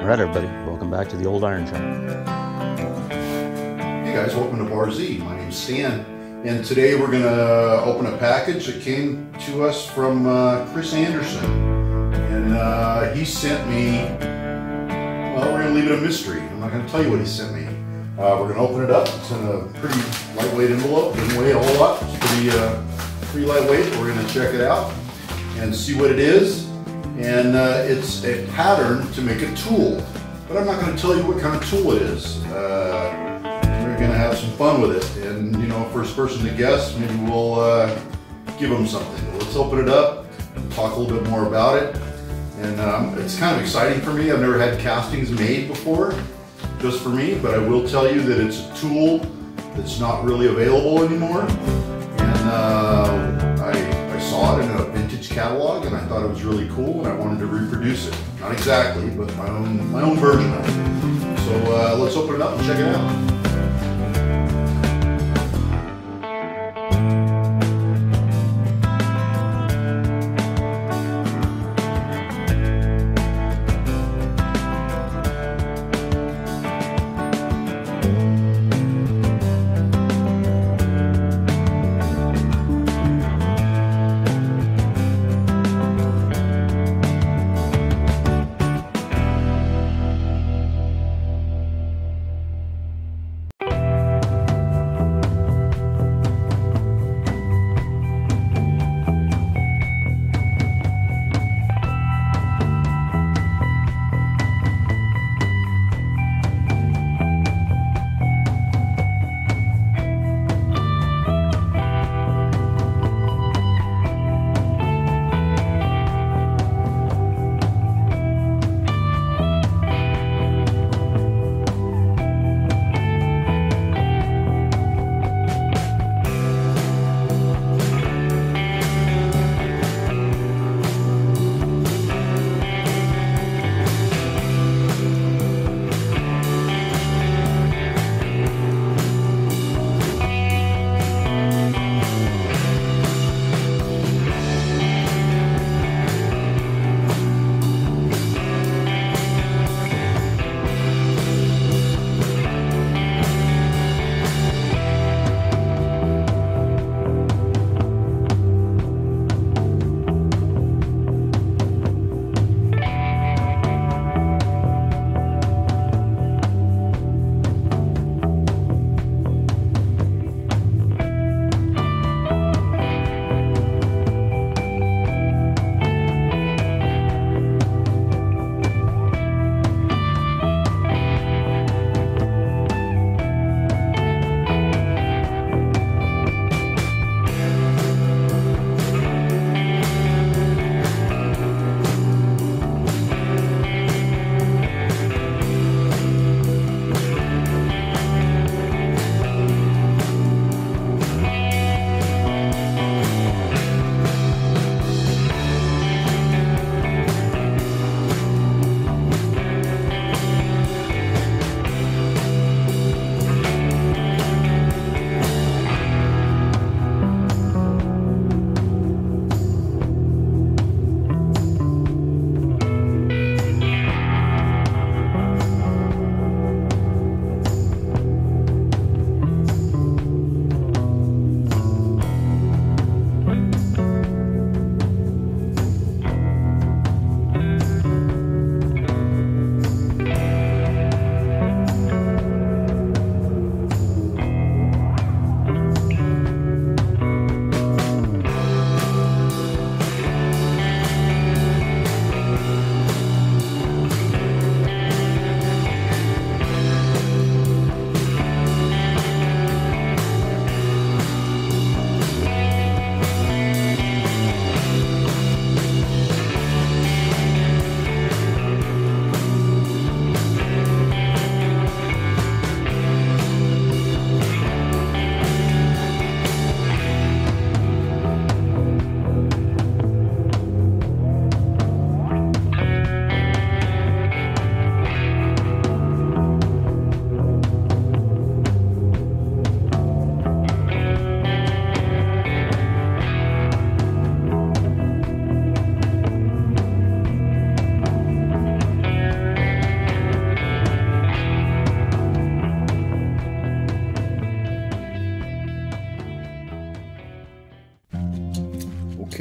All right, everybody, welcome back to the old iron shop. Hey guys, welcome to Bar Z. My name's Stan, and today we're gonna open a package that came to us from uh, Chris Anderson, and uh, he sent me. Well, we're gonna leave it a mystery. I'm not gonna tell you what he sent me. Uh, we're gonna open it up. It's in a pretty lightweight envelope. Didn't weigh a whole lot. It's pretty, uh, pretty lightweight. We're gonna check it out and see what it is. And uh, it's a pattern to make a tool, but I'm not gonna tell you what kind of tool it is. Uh, we're gonna have some fun with it. And you know, first person to guess, maybe we'll uh, give them something. Let's open it up, and talk a little bit more about it. And um, it's kind of exciting for me. I've never had castings made before, just for me, but I will tell you that it's a tool that's not really available anymore. And uh, I, I saw it in a catalog and I thought it was really cool and I wanted to reproduce it. Not exactly, but my own, my own version of it. So uh, let's open it up and check it out.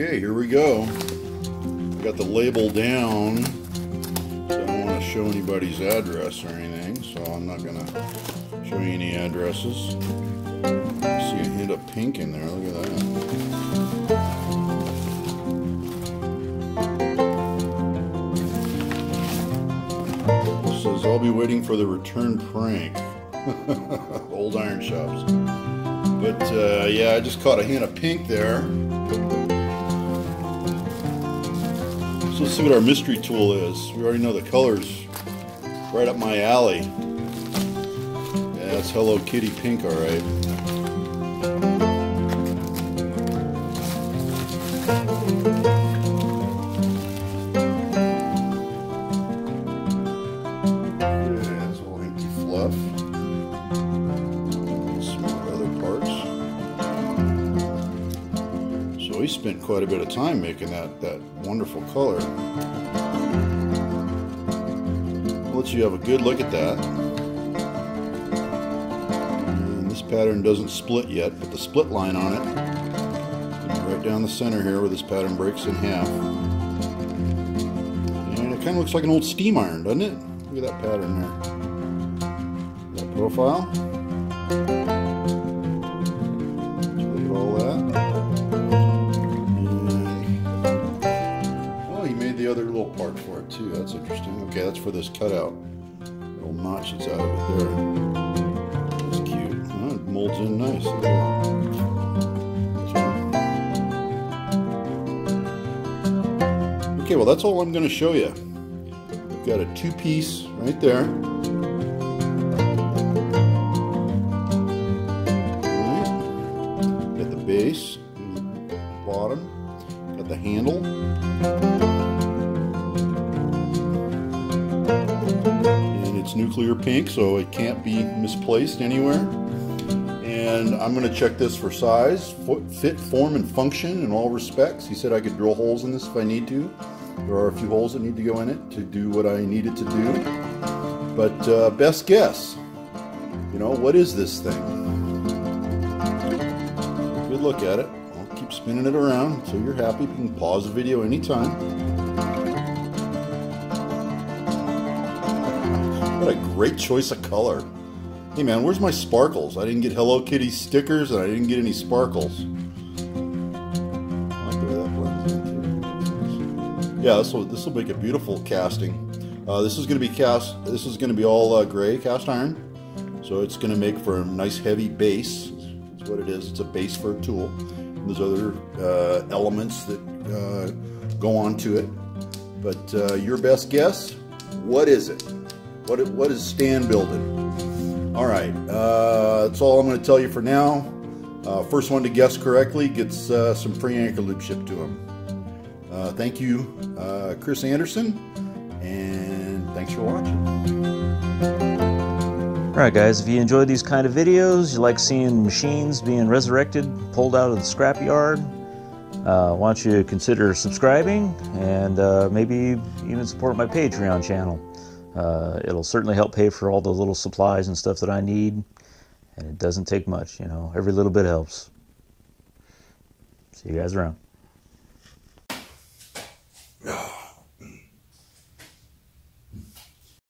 Okay, here we go. I got the label down. So I don't want to show anybody's address or anything, so I'm not going to show you any addresses. See a hint of pink in there. Look at that. Says, I'll be waiting for the return prank. Old iron shops. But uh, yeah, I just caught a hint of pink there. So let's see what our mystery tool is. We already know the colors. Right up my alley. Yeah, it's Hello Kitty pink, alright. Yeah, quite a bit of time making that, that wonderful color. I'll let you have a good look at that. And this pattern doesn't split yet, but the split line on it, right down the center here where this pattern breaks in half. And it kind of looks like an old steam iron, doesn't it? Look at that pattern there. That profile. Part for it too. That's interesting. Okay, that's for this cutout. Little notch that's out of it there. That's cute. It molds in nice. At. Okay, well that's all I'm going to show you. We've got a two-piece right there. Alright. Got the base, bottom, got the handle. Nuclear pink, so it can't be misplaced anywhere. And I'm going to check this for size, fit, form, and function in all respects. He said I could drill holes in this if I need to. There are a few holes that need to go in it to do what I need it to do. But uh, best guess, you know, what is this thing? Good look at it. I'll keep spinning it around so you're happy. You can pause the video anytime. What a great choice of color. Hey man, where's my sparkles? I didn't get Hello Kitty stickers and I didn't get any sparkles. Yeah, this will this will make a beautiful casting. Uh, this is going to be cast. This is going to be all uh, gray cast iron, so it's going to make for a nice heavy base. That's what it is. It's a base for a tool. And there's other uh, elements that uh, go onto it. But uh, your best guess? What is it? What what is Stan building? All right, uh, that's all I'm going to tell you for now. Uh, first one to guess correctly gets uh, some free anchor loop shipped to him. Uh, thank you, uh, Chris Anderson, and thanks for watching. Alright guys, if you enjoy these kind of videos, you like seeing machines being resurrected, pulled out of the scrapyard, uh, why don't you consider subscribing and uh, maybe even support my Patreon channel. Uh, it'll certainly help pay for all the little supplies and stuff that I need, and it doesn't take much, you know, every little bit helps. See you guys around.